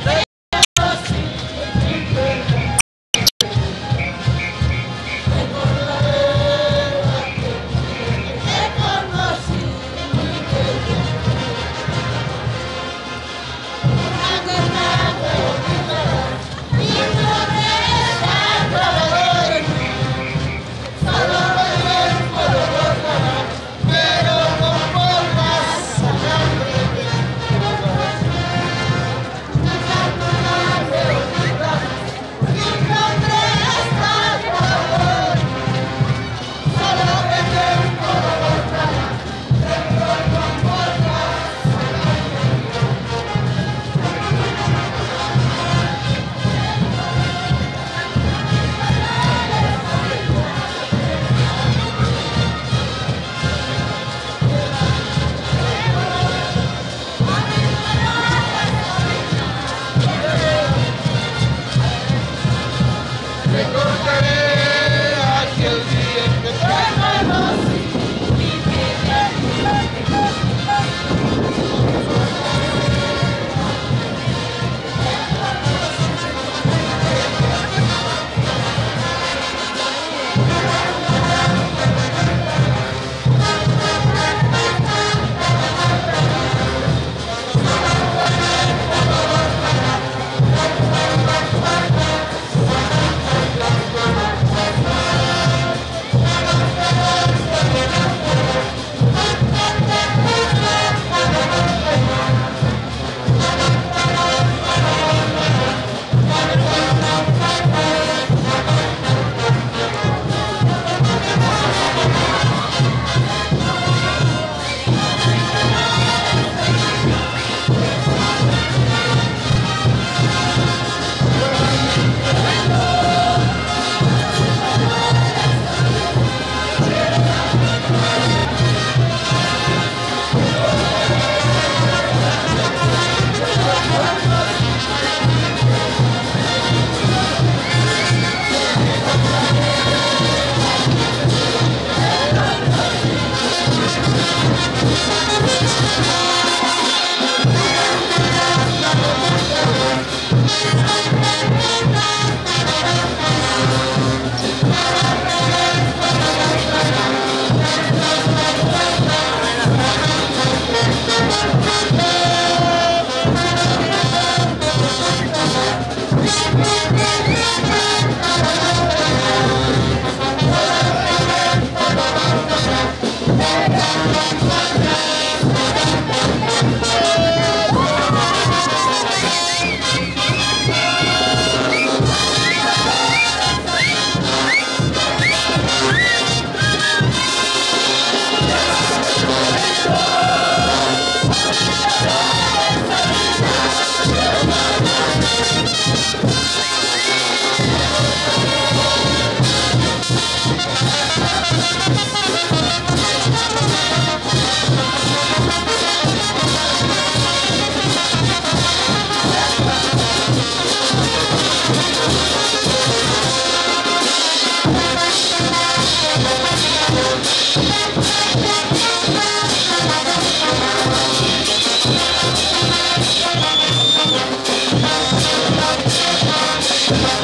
today. Thank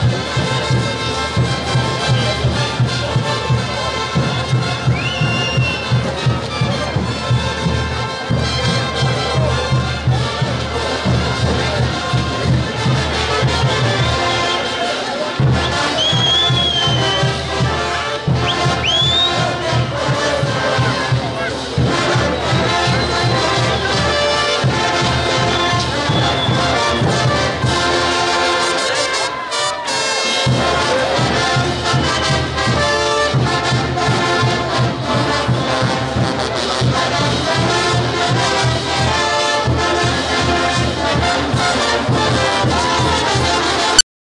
Música